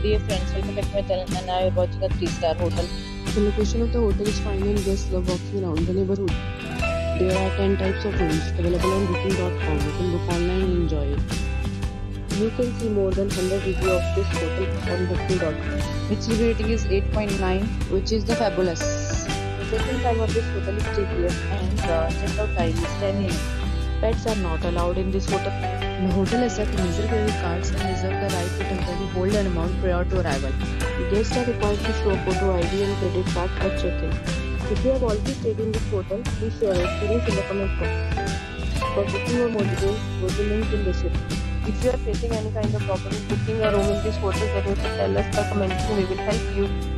Dear friends, welcome back to my channel and now you're watching a 3-star hotel. The location of the hotel is fine and guests love walking around the neighborhood. There are 10 types of rooms available on booking.com. You can book online and enjoy it. You can see more than 100 reviews of this hotel on booking.com. Its review rating is 8.9 which is the fabulous. The check-in time of this hotel is 3 pm and the check-out time is 10 am. Pets are not allowed in this hotel. The hotel accepts major credit cards and reserves the right to temporarily hold an amount prior to arrival. Guests are required to show photo ID and credit card at check-in. If you have already stayed in this hotel, please share your experience in the comment box. For booking or more details, go to link in the description. If you are facing any kind of problem booking a room in this hotel, then you can tell us by commenting. We will help you.